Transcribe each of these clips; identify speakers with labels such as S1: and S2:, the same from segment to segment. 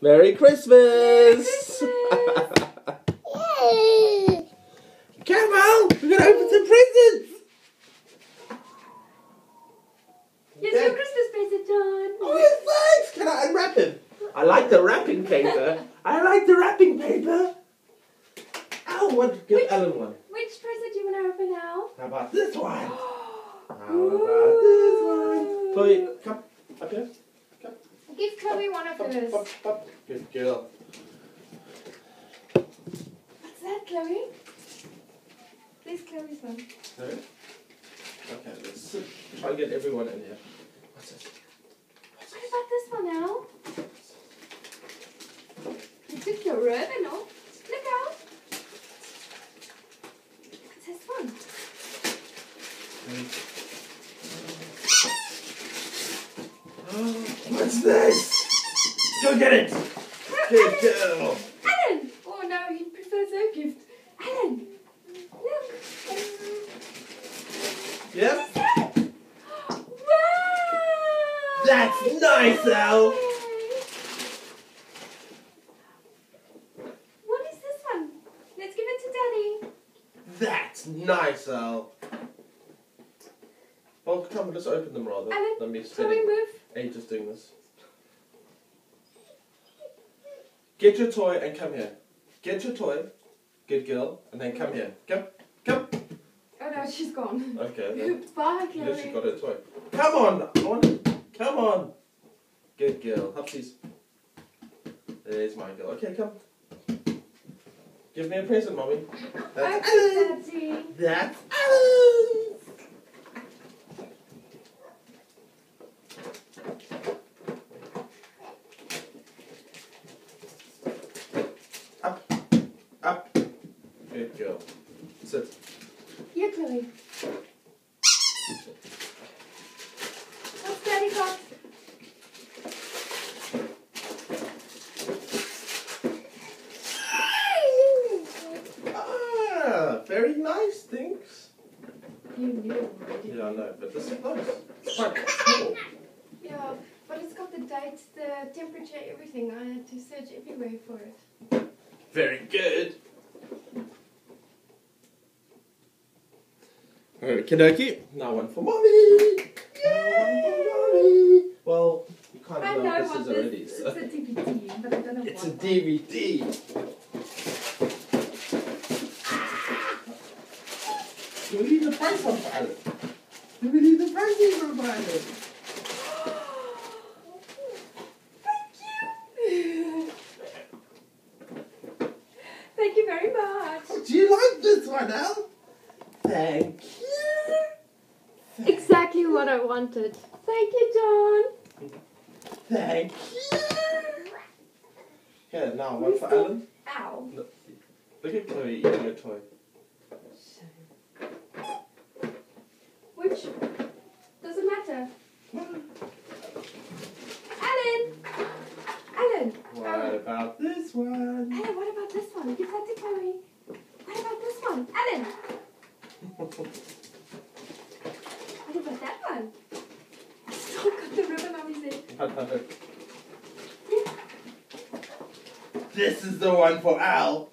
S1: Merry Christmas! Come on, we're gonna open some presents.
S2: Here's
S1: Yeah.
S2: your Christmas present, John.
S1: Oh, thanks. Can I unwrap him? I like the wrapping paper. I like the wrapping paper. Oh, what? Give
S2: Which-
S1: Ellen one.
S2: Which present do you want to open now?
S1: How about this one? How about this one? Chloe, come up here.
S2: Give Chloe one of
S1: Up, up, up. Good girl.
S2: What's that, Chloe? Please, Chloe's one.
S1: No? Okay, let's try and get everyone in here. What's this? What's
S2: What
S1: this?
S2: about this one now? You took your ribbon off. Look out. What's this one? Hmm. Oh.
S1: What's this? Go get it! Good girl!
S2: Alan! Oh no, he prefers her gift. Alan! Look!
S1: Yep.
S2: Wow!
S1: That's nice, Al.
S2: What is this one? Let's give it to Daddy.
S1: That's nice, Al. Well, come, on, let's open them rather
S2: Alan,
S1: than me spending ages doing this. Get your toy and come here. Get your toy, good girl, and then come here. Come, come.
S2: Oh no, she's gone.
S1: Okay, then.
S2: Bye, Chloe.
S1: she got her toy. Come on, want Come on. Good girl. Hupsies. There's my girl. Okay, come. Give me a present, mommy. That's
S2: Okay,
S1: Alan.
S2: Daddy.
S1: That's Alan. Up, up. Good girl. Sit.
S2: Here, Chloe. What's Daddy got?
S1: Ah, very nice. Thanks.
S2: You knew already.
S1: Yeah, I know, but this is nice. It's quite small.
S2: Yeah, but it's got the date, the temperature, everything. I had to search everywhere for it.
S1: Very good. Okie dokie. Now one for mommy. Now one for mommy. Well, you kind
S2: I
S1: of know,
S2: know
S1: this
S2: what
S1: is
S2: this
S1: already.
S2: It's
S1: So.
S2: a DVD, but I don't know
S1: It's a. DVD. Do we need the price on Alan? Do we need the prices on Alan?
S2: Thank you Thank you very much.
S1: Do you like this one, Al? Thank you.
S2: Exactly what I wanted. Thank you, John.
S1: Thank you. Here, now one for Alan.
S2: Ow.
S1: Look, look at Chloe eating a toy.
S2: Which doesn't matter. Alan. Alan.
S1: What about this one?
S2: Alan, what about this one? Give that to Chloe. What about this one? Alan. What about that one? I still got the ribbon on his head.
S1: this is the one for Al.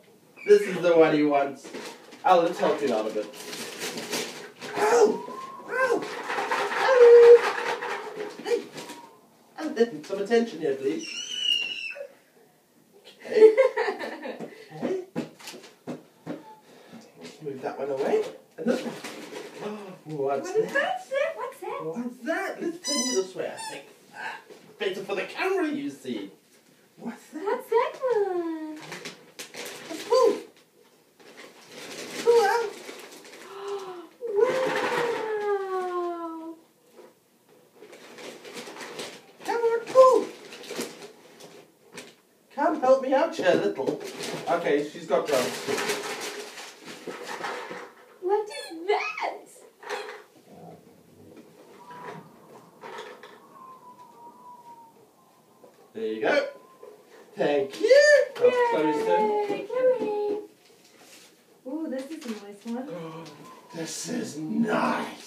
S1: This is the one he wants. Al, let's help you out a bit. Al! Al! Al! Hey! Al, some attention here, please. Okay. Okay. Move that one away. And this one. Oh, what's
S2: What is
S1: that?
S2: that? What's that?
S1: What's that? Let's turn you this way, I think. Ah, better for the camera, you see. What's that?
S2: What's that one?
S1: A spoon. Pull out.
S2: wow!
S1: Come on, pull. Come help me out here, little. Okay, she's got drums.
S2: What is that?
S1: There you go. Thank you.
S2: Yay, Chloe. Oh, this is a nice one.
S1: This is nice.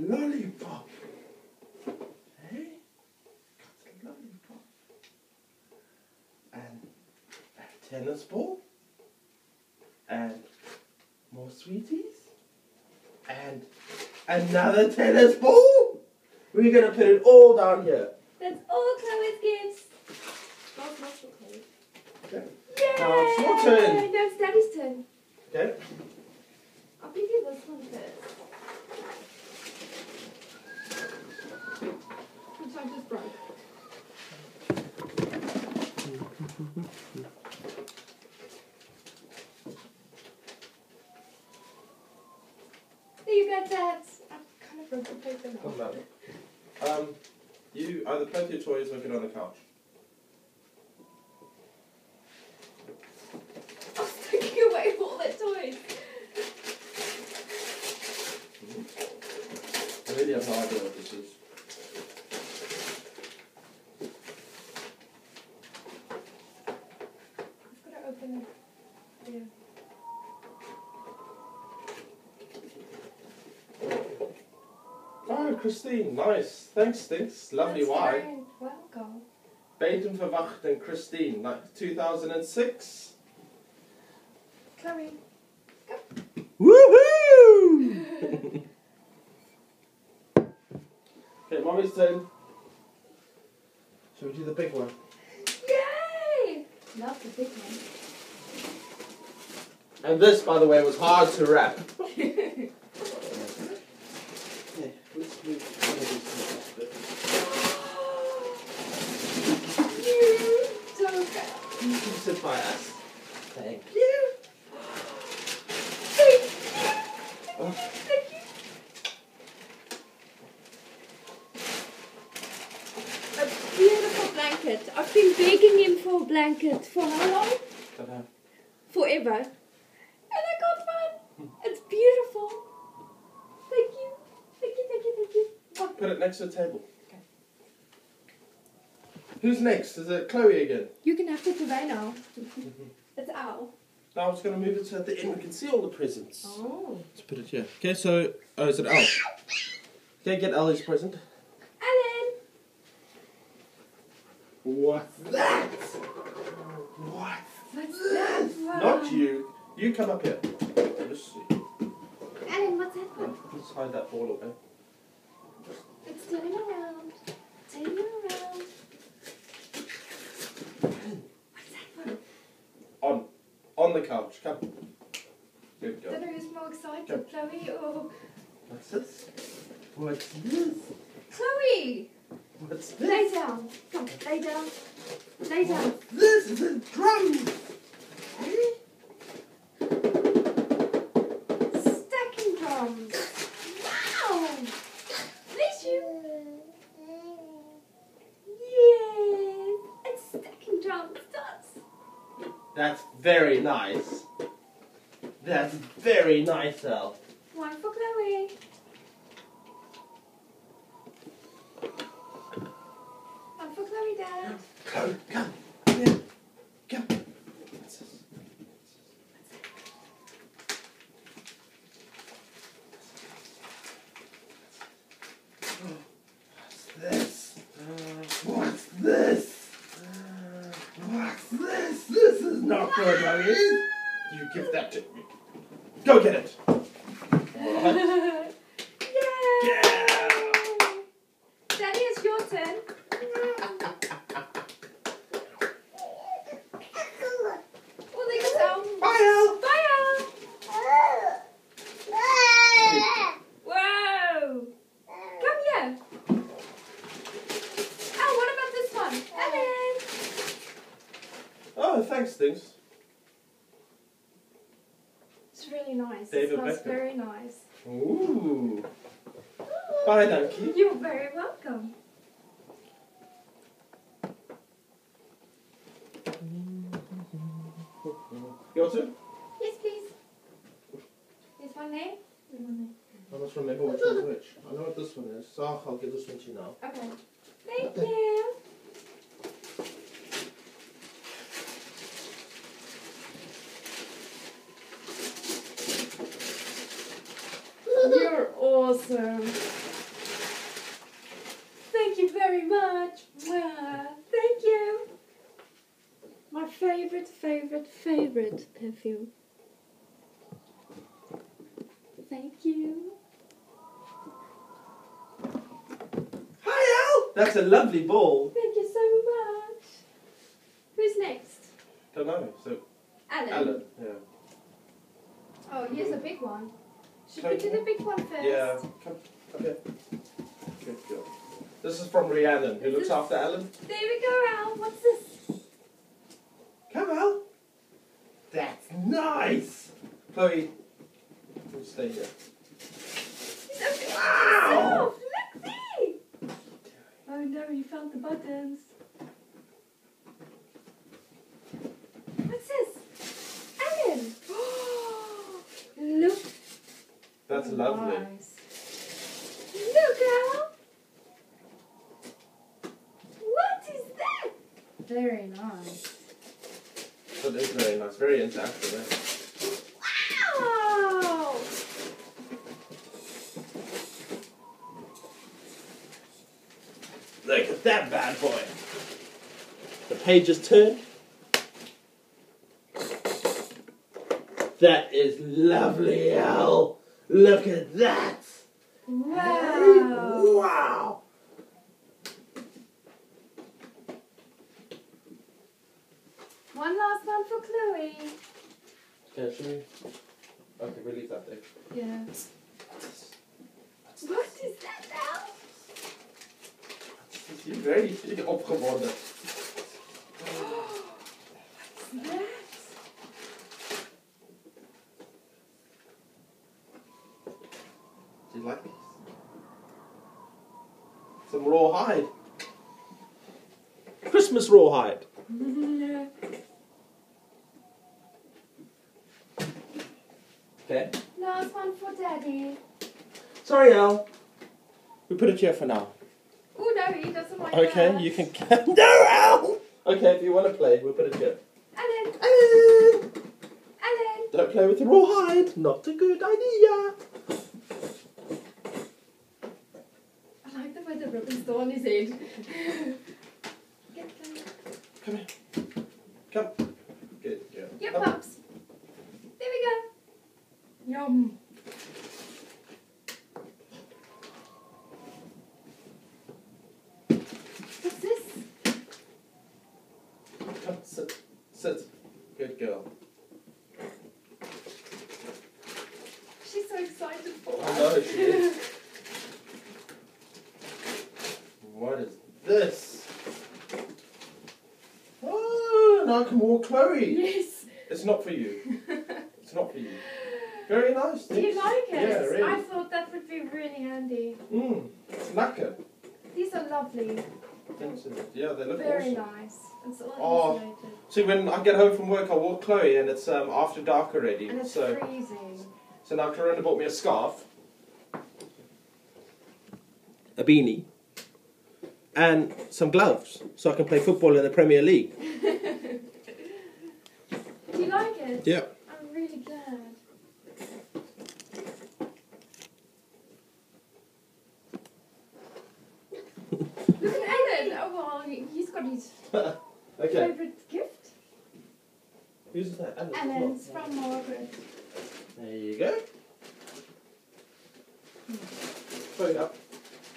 S1: lollipop. Hey? Got a lollipop. And a tennis ball. And more sweeties. And another tennis ball. We're going to put it all down here.
S2: That's all Chloe's gifts. Well, all Chloe.
S1: Okay.
S2: Yay!
S1: Now it's your turn.
S2: No, it's Daddy's turn.
S1: Okay.
S2: I'll give you this one first.
S1: Um, you either play with your toys or get on the couch.
S2: I was taking away all their toys.
S1: I really have no idea what this is.
S2: I've got to open it. Yeah.
S1: Oh, Christine, nice. Thanks, Stinks. Lovely
S2: That's
S1: wine.
S2: very Welcome.
S1: Beten verwachten Christine, like 2006.
S2: Chloe.
S1: Woohoo! okay, mommy's turn. Shall we do the big one?
S2: Yay! Love the big one.
S1: And this, by the way, was hard to wrap. Yeah, let's move one of these things a bit.
S2: you don't
S1: You can us. Thank
S2: you. Thank you.
S1: Oh.
S2: Thank you. A beautiful blanket. I've been begging him for a blanket for how long? Forever. And I got one. It's beautiful. Thank you. Thank you, thank you, thank you.
S1: Put it next to the table.
S2: Okay.
S1: Who's next? Is it Chloe again?
S2: You can have it away now. it's Al.
S1: Now I was going to move it so at the end we can see all the presents.
S2: Oh.
S1: Let's put it here. Okay, so, oh, is it Al? Okay, get Ellie's present.
S2: Alan!
S1: What's that? What's
S2: What's that one?
S1: Not you. You come up here. Let's see.
S2: Alan, what's that one?
S1: Let's hide that ball away.
S2: It's turning around. Turning around. What's that one?
S1: On. On the couch. Come. Here we go.
S2: Don't know who's more excited, Chloe or
S1: What's this? What's this?
S2: Chloe!
S1: What's this?
S2: Lay down. Come, lay down. Lay down.
S1: This is a drum. That's very nice. That's very nice, Al.
S2: One for Chloe. One for Chloe, Dad.
S1: Come, come. Here. Come. What's this? What's this? What's this? What's this? This is not good, Mummy. You give that to me. Go get it. Alright.
S2: Yay!
S1: Yeah.
S2: Daddy, it's your turn. Oh, there goes Al.
S1: Bye,
S2: Bye, Al. Whoa! Come here. Al, what about this one? Ellen.
S1: Oh, thanks, things.
S2: It's really nice.
S1: David
S2: it smells
S1: Beckham.
S2: very nice.
S1: Ooh. Bye, donkey.
S2: You're very welcome.
S1: Your turn.
S2: Yes, please. There's one there. There's one
S1: I must remember which one's which. I know what this one is, so I'll give this one to you now.
S2: Okay. Thank you. You're awesome. Thank you very much. Mwah. Thank you. My favorite, favorite, favorite perfume. Thank you.
S1: Hi, Al! That's a lovely ball.
S2: Thank you so much. Who's next?
S1: Don't know. So,
S2: Alan.
S1: Alan. Yeah.
S2: Oh, here's a big one. Should
S1: Sorry,
S2: we do the big one first?
S1: Yeah. Come. Okay. Good girl. This is from Rhiannon, who looks
S2: This-
S1: after Alan.
S2: There we go, Al. What's this?
S1: Come, Al. That's nice. Chloe, we'll stay here.
S2: He's opening
S1: Wow.
S2: himself. Look see. Oh no, he found the buttons. What's this? Alan. Look.
S1: That's lovely.
S2: Nice. Look, Al. What is that? Very nice.
S1: That is very nice. Very interactive. Eh?
S2: Wow!
S1: Look at that bad boy. The pages turn. That is lovely, Al. Look at that.
S2: Wow!
S1: Wow.
S2: One last one for Chloe.
S1: Okay, should we? Okay, we leave that there.
S2: Yeah. What is that now?
S1: You're very opgewonden.
S2: What's that?
S1: Do you like these? Some rawhide. Christmas rawhide. Okay.
S2: last one for Daddy.
S1: Sorry, Al. We put it here for now.
S2: Oh no, he doesn't like it.
S1: Okay,
S2: that.
S1: you can. no, Al. Okay, if you want to play, we'll put it here.
S2: Alan,
S1: Alan,
S2: Alan.
S1: don't play with the rawhide. Not a good idea.
S2: I like the way the ribbon's still on his head. Get
S1: Come here. Come. Good girl.
S2: Your
S1: Up.
S2: pups. There we go. Yum. What's this?
S1: Come, sit. Sit. Good girl.
S2: She's so excited for
S1: I
S2: us.
S1: know she is. What is this? Oh, now I can walk Chloe.
S2: yes.
S1: It's not for you. It's not for you. Very nice.
S2: Do you like it?
S1: Yeah, really.
S2: I thought that would be really handy.
S1: Mm. Lekker.
S2: These are lovely.
S1: Yeah, they look
S2: Very
S1: awesome.
S2: nice. It's all
S1: Oh.
S2: insulated.
S1: See, when I get home from work, I walk Chloe, and it's um, after dark already.
S2: And it's
S1: so,
S2: freezing.
S1: So now Corinna bought me a scarf, a beanie, and some gloves, so I can play football in the Premier League.
S2: Do you like it?
S1: Yeah.
S2: I'm really glad. Look at Alan. Oh, well, he- he's got his
S1: okay.
S2: favourite gift.
S1: Who's that? Alan.
S2: Alan's from Margaret.
S1: There you go. Throw it up.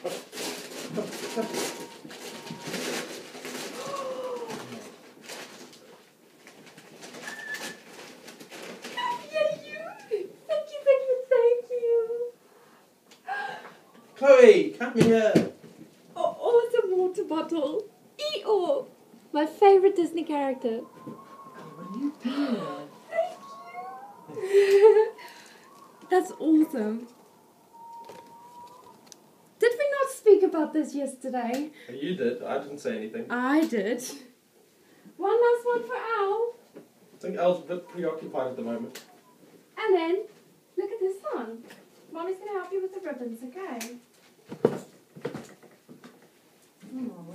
S1: Up. Up. Up.
S2: Thank you, thank you, thank you.
S1: Chloe, come here.
S2: Oh, oh awesome water bottle. Eeyore. My favourite Disney character.
S1: Oh, what are you doing?
S2: That's awesome. Did we not speak about this yesterday?
S1: You did. I didn't say anything.
S2: I did. One last one for Al.
S1: I think Elle's a bit preoccupied at the moment.
S2: And then, look at this one. Mommy's going to help you with the ribbons, okay? Oh,